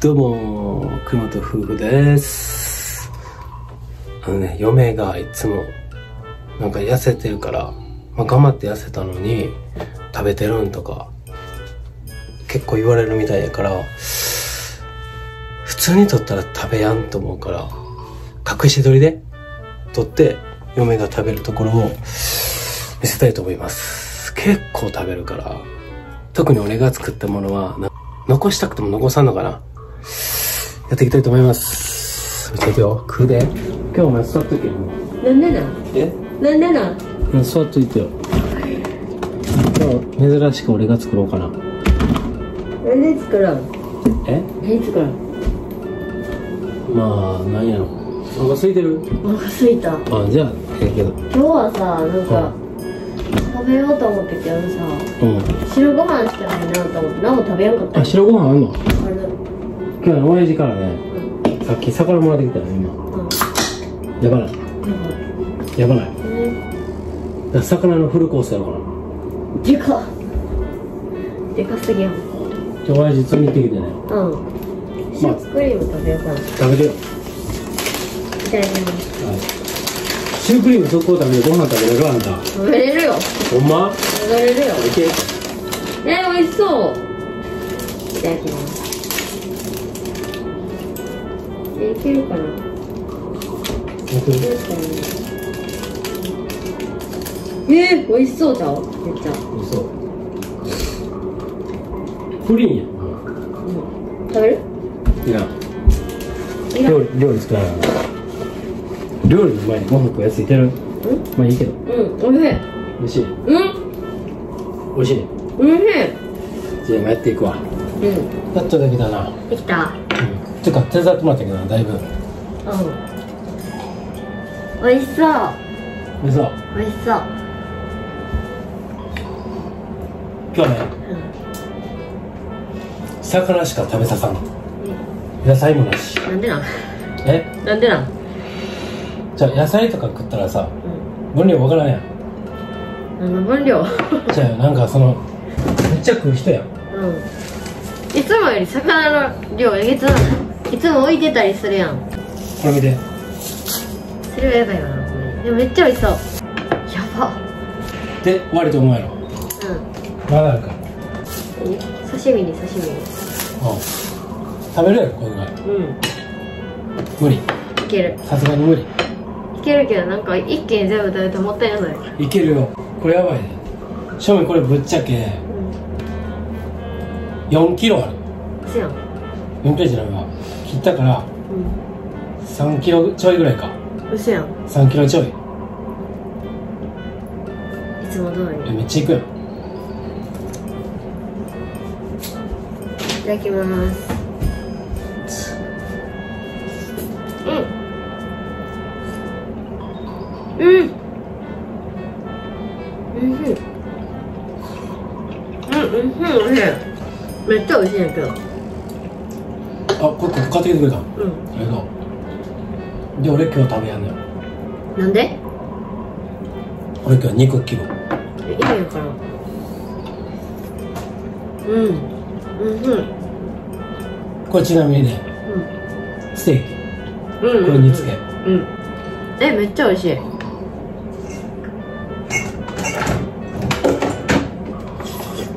どうも、熊と夫婦です。あのね、嫁がいつも、なんか痩せてるから、まあ、頑張って痩せたのに、食べてるんとか、結構言われるみたいやから、普通に取ったら食べやんと思うから、隠し撮りで撮って、嫁が食べるところを見せたいと思います。結構食べるから、特に俺が作ったものは、残したくても残さんのかなやっていきたいと思います。じゃあいくよ。食うで。今日お前座っとけよ。なんでなん？え？なんでなん？うん座っといてよ。今日珍しく俺が作ろうかな。なんで作らん？え？何作らん？まあ、何やろ。お腹空いてる？お腹すいたあ、じゃあ、ええけど。今日はさなんか食べようと思っててあのさうん。白ご飯したらいいなと思って何も食べやんかったあ、白ご飯あんの？あれ今日は親父からね、さっき魚もらってきたよ、今。うんやばない。やばない。うんら魚のフルコースやろうかな。でかでかすぎやんじゃあ親父釣りに行ってきてね。うんシュークリーム食べようかな食べてよ。いただきますはい。シュークリーム速攻食べてご飯食べれるあんた。食べれるよほんま？食べれるよいけ。え美味しそういただきますえいけるかな？えー、美味しそうちゃうめっちゃそう。プリンや。うん食べる？いらん。料理、料理作らない。料理の前にご飯食うやついてるうん？まあいいけど。うんおいしい美味しい。うん美味しいね。おいしいじゃあやっていくわ。うんやっとできたな。できたうん。てか、手伝ってもらったけどな、だいぶ。うん美味しそうでさ、美味しそう今日ね、魚しか食べささん。野菜もなし。うんなんでなん？え？なんでなん？じゃあ野菜とか食ったらさ、う分量わからんやん。ん何の分量じゃあなんかその、めっちゃ食う人やん。うんいつもより魚の量えげつないいつも置いてたりするやんこれ見て。それはやばいわなほんまにでもめっちゃ美味しそうやばで、終わりと思うやろ。うまだあるか刺身に刺身にうん。食べるやろ、これぐらい。うん無理。いけるさすがに無理。いけるけどなんか一軒全部食べたらもったいない？いけるよ。これやばいね。正味これぶっちゃけ、うん4キロある。そやん4キロじゃないわ。切ったから、う3キロちょいぐらいか。ん。嘘やん。い3キロちょい。つも通えりめっちゃいくやん。いただきます。うん。うん。うん。うん。うん。うん。おいしいめっちゃ美味しいんやけどあ、これ買ってきてくれた。あうんりがとう。で、俺今日食べやんのよ。なんで？俺今日肉切る。え意味わからんうんうんうんこれちなみにね、ステーキ。うんこれ煮付け。うんえめっちゃ美味しい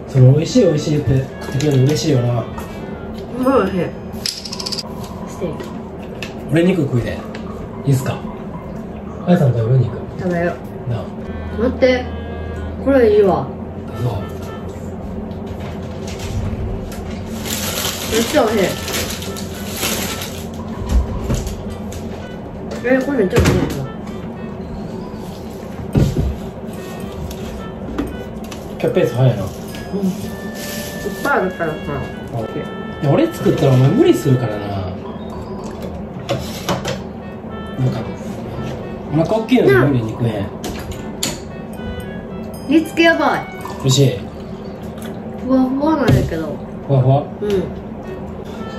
その美味しい美味しいって食ってくれるの嬉しいよな。すごい美味しい俺肉食いで。いいっすか？あやさん食べる？肉。食べよなあ。う待ってこれいいわそう？めっちゃ美味しいえこれめっちゃ美味しいわ今日ペース早いな。うんいっぱいあるからさ俺作ったらお前無理するからな。なんか、お前大きいのに無理肉へん。煮付けやばい美味しい。ふわふわなんだけどふわふわ？うん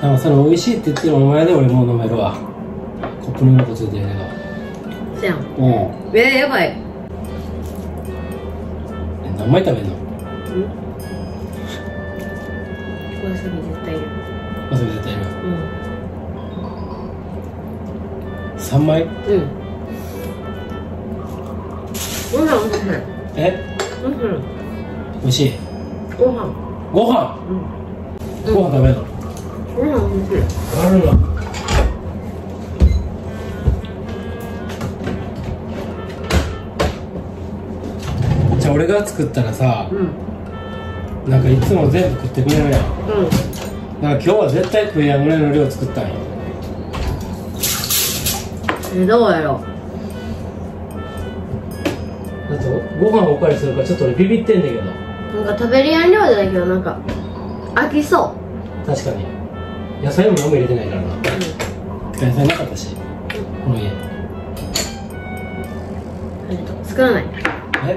なんかその美味しいって言ってるお前で俺もう飲めるわ。コップに残ついてるけど。んうん。えー、やばいえ何枚食べんの？わさび絶対いるわわさび絶対いるうん3枚？うん。ご飯おいしい。え？うん美味しい。ご飯。ご飯？うん。ご飯食べるの？ご飯おいしい。あるなじゃあ俺が作ったらさうん。なんかいつも全部食ってくれるやん。だかうんら今日は絶対食えやん。ぐらいの量作ったんよ。えどうやろ。だとご飯おかわりするからちょっと俺ビビってんだけど。うなんか食べるやん量じゃないけどなんか飽きそう。確かに。野菜も何も入れてないからな。野菜なかったし。この家。えっと少なない。え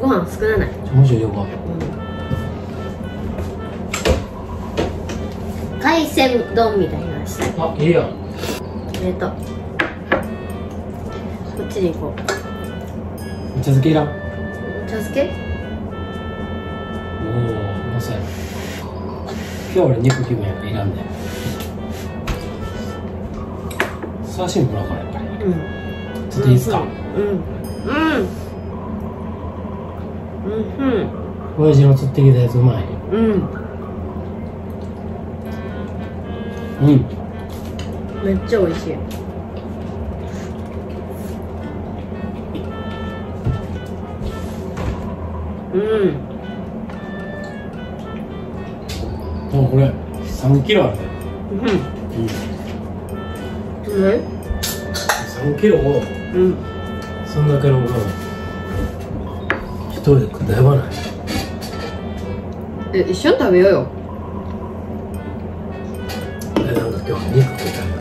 ご飯少なない。もうちょい量が海鮮丼みたいなのしたい。あいいやん。えっとこっちに行こお茶漬けいらん。うお茶漬け？おおうまそうやな今日俺肉気分やからいらんね。刺身もらおうかなやっぱり。うんちょっといいですか、うん。うん。うん。親父の釣ってきたやつうまい。うんうん。うん。めっちゃ美味しいうん。でもこれ3キロあるね。うん。うん。うん3キロをうん。そんだけのもの。を一人で食ったらやばない。え一緒に食べようよ。えなんか今日は肉食いたいな。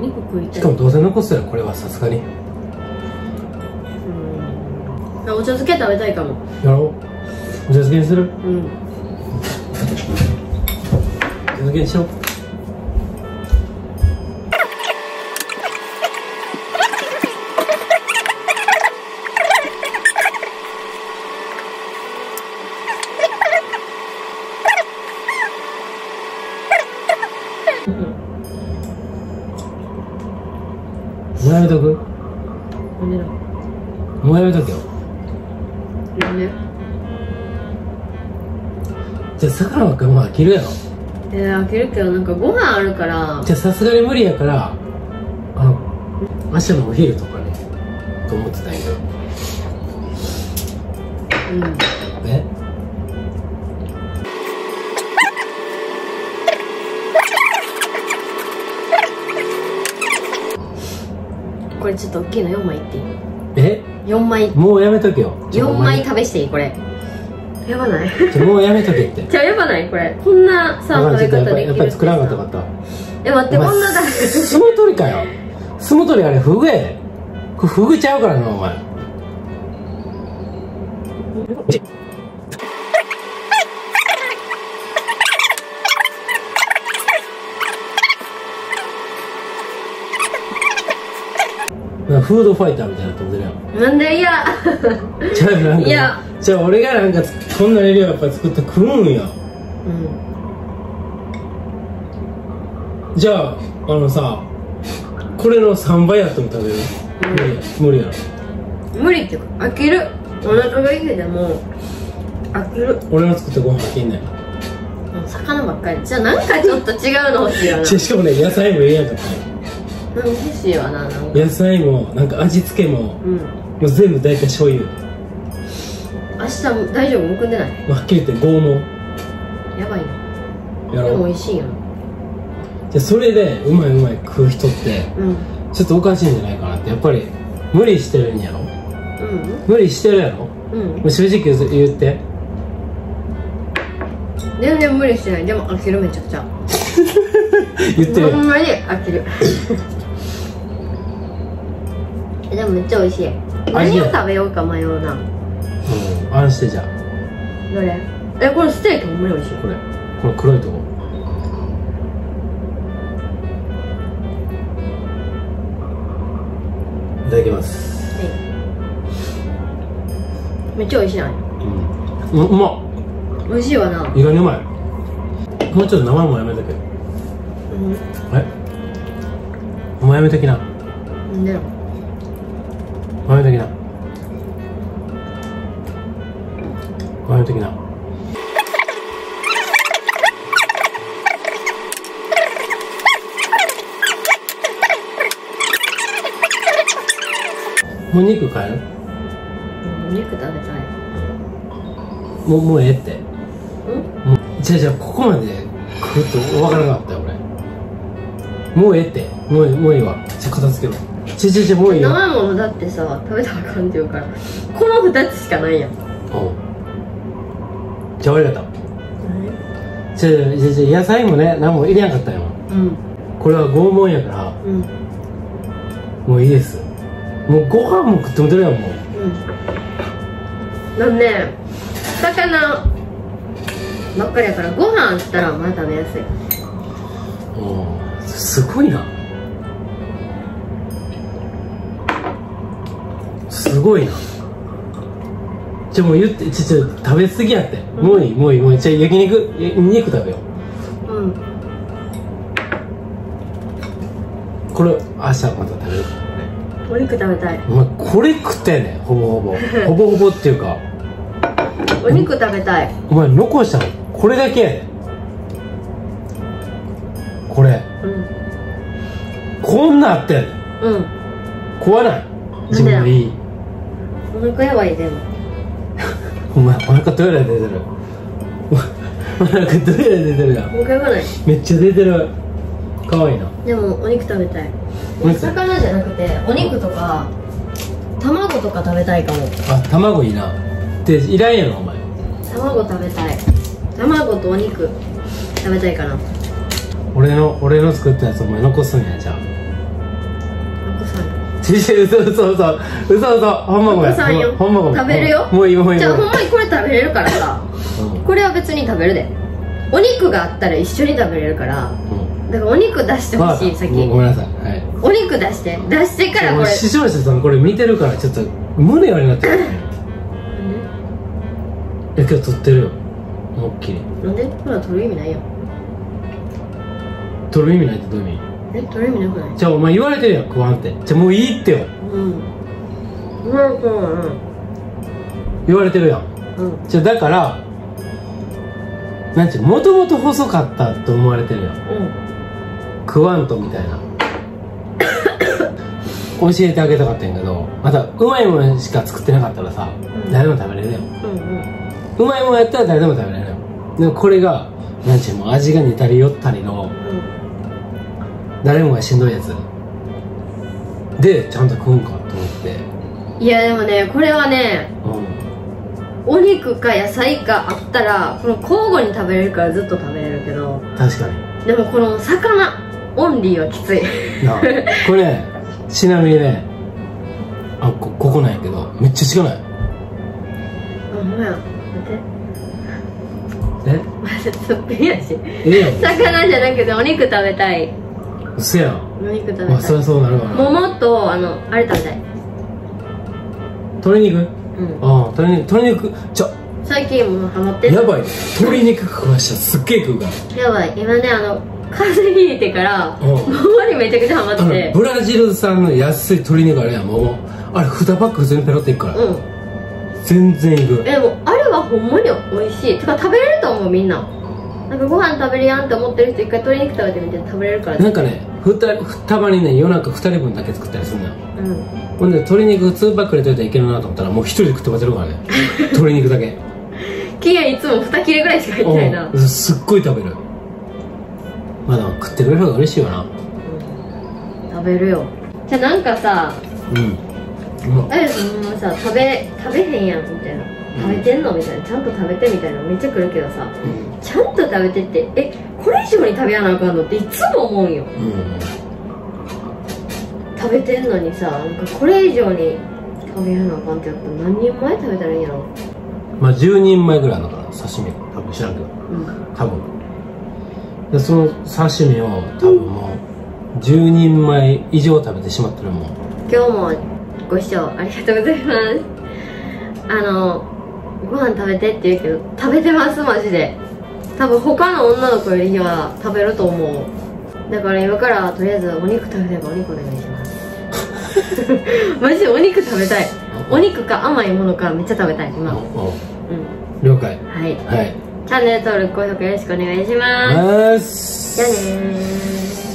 肉食いたい。しかもどうせ残すよこれはさすがに。うんあお茶漬け食べたいかも。やろう。お茶漬けにする。うん。お茶漬けにしようじゃあ魚ばっかりもう飽きるやろ。えー、開けるけどなんかご飯あるから。じゃあさすがに無理やからあの明日のお昼とかねと思ってたんやけど。うん。え？これちょっと大きいの4枚いっていい？え？4枚。もうやめとけよ。ちょ4枚食べしていい？これやばない？もうやめとけって。じゃあやばない？これ。こんなさ食べ方できるやっぱやっぱり作らなかったかった。え待ってこんなだ相撲取りかよ。相撲取りあれフグやで。これフグちゃうからなお前。フードファイターみたいなってことだよなんで嫌。じゃあなんかいやじゃあ俺がなんかこんな量やっぱ作って食うんや。うんじゃああのさこれの3倍やっても食べる？無理や無理や。ろ無理っていうか飽きる。お腹がいいけども飽きる。俺の作ったご飯飽きんねん。もう魚ばっかり。じゃあなんかちょっと違うの欲しいよな。し しかもね野菜もええやんか。欲しいわななんか。野菜もなんか味付けも。もうん。う全部大体醤油。も明日大丈夫？むくんでない？うはっきり言って拷問やばいなでもやろう美味しいよじゃあそれでうまいうまい食う人ってうん。ちょっとおかしいんじゃないかなってやっぱり無理してるんやろ？うん。無理してるやろ？もうん。う正直言って。全然無理してない。でも飽きるめちゃくちゃ。言ってるほんまに飽きる。え でもめっちゃ美味しい。何を食べようか迷うなうん。あれしてじゃあ。どれ？えこれステーキも無理美味しいこれ。この黒いとこ。いただきます。めっちゃ美味しいない？うん。ううまっ。美味しいわな。意外にうまい。もうちょっと生もやめとけ。うん。え？もうやめときな。なんでよもうやめときなもうやめときなもう肉買えるお肉食べたいもうもうええってうんじゃあじゃあここまで来ると分からなかったよ俺もうええってもうもういいわじゃあ片付けろちょちょちょもういいよ生ものだってさ食べたらあかんって言うからこの2つしかないやんうんじゃあありがとうじゃあじゃあじゃあ野菜もね何も入れなかったよ。うん。これは拷問やからうん。もういいです。もうご飯も食ってもてるやんもう。うん。なんで魚ばっかりやからご飯あったらまだ食べやすい。うん。すごいな。すごいなじゃあもう言ってちょちょ食べ過ぎやって。もういいもういいもういいじゃあ焼肉や肉食べよう。うん。これ明日また食べるお肉食べたい。お前これ食ったやねん。ほぼほぼ。ほぼほぼっていうか。お肉食べたい。お前残したの？これだけやねんこれ。うん。こんなんあったやねん。うん。食わない？自分でいい。お腹やばいでもお前お腹どれ出てる？お腹どれ出てるやん？お腹やばない。めっちゃ出てる。かわいいな。でもお肉食べたい。魚じゃなくてお肉とか卵とか食べたいかも。あ卵いいな。でいらんやろお前。卵食べたい。卵とお肉食べたいかな。俺の俺の作ったやつお前残すんやじゃあさんちち嘘嘘嘘。嘘嘘。ほんまごめん。さんよほんまごめん。食べるよ。もういいもういいじゃあほんまにこれ食べれるからさ。うん。これは別に食べるで。お肉があったら一緒に食べれるから。うん。だからお肉出してほしい先ごごめんなさい。はい。お肉出して。出してからこれ。もう視聴者さんこれ見てるからちょっと胸割れになってる。いや今日撮ってるよ。思いっきりなんで？ほら取る意味ないやん。撮る意味ないってどういう意味？え取る意味なくない？じゃあお前言われてるやん食わんってじゃあもういいってよ。うん。うんうん言われてるやん。うん。うんじゃあだからなんちゅうもともと細かったと思われてるやん。食わんとみたいな。教えてあげたかったんやけどまたうまいものしか作ってなかったらさ、うん。誰でも食べれるやん。うんうん。うまいもんやったら誰でも食べれるやん。でもこれがなんちゅうの味が似たり寄ったりの誰もがしんどいやつ。でちゃんと食うんかと思って。いやでもねこれはねうお肉か野菜かあったらこの交互に食べれるからずっと食べれるけどん確かに。でもこの魚オンリーはきつい。これねちなみにねあこここなんやけどめっちゃ近ない？あほんまや。待って。え？待ってすっぴんやしええやん。魚じゃなくてお肉食べたい嘘やん。お肉食べまあそりゃそうなるわな。桃とあのあれ食べたい。鶏肉？うん。ああ鶏肉。鶏肉ちょ。最近もうハマってる。やばい。鶏肉食わしたらすっげえ食うから。やばい。今ねあの風邪ひいてからうん。桃にめちゃくちゃハマってあのてブラジル産の安い鶏肉あるやん桃。あれ2パック普通にペロっていくから、うん。全然いく。えでもあれはほんまに美味しい。てか食べれると思うみんななんかご飯食べるやんって思ってる人一回鶏肉食べてみて食べれるから。なんかねふたたまにね夜中2人分だけ作ったりするのよ。うん。ほんで鶏肉2パック入れといたらいけるなと思ったらもう1人で食ってばせるからね。鶏肉だけ。期限いつも2切れぐらいしか入ってないな。うん。すっごい食べる。まあでも食ってくれる方が嬉しいよな。食べるよ。じゃあなんかさうん。うんもさ食べ食べへんやんみたいな食べてんのみたいな。ちゃんと食べてみたいなめっちゃ来るけどさ。うん。ちゃんと食べてってえこれ以上に食べやなあかんのっていつも思うんよ。うん。食べてんのにさなんかこれ以上に食べやなあかんってやったら何人前食べたらいいんやろ？まあ10人前ぐらいのかな刺身。多分知らんけど。うん。多分。でその刺身を多分もう10人前以上食べてしまってるもん。今日もご視聴ありがとうございます。あのご飯食べてって言うけど食べてますマジで。多分他の女の子よりは食べると思う。だから今からとりあえずお肉食べたいからお肉お願いします。マジでお肉食べたい。お肉か甘いものかめっちゃ食べたい今。うん。了解。はい。はい。チャンネル登録高評価よろしくお願いします。ます。じゃあねー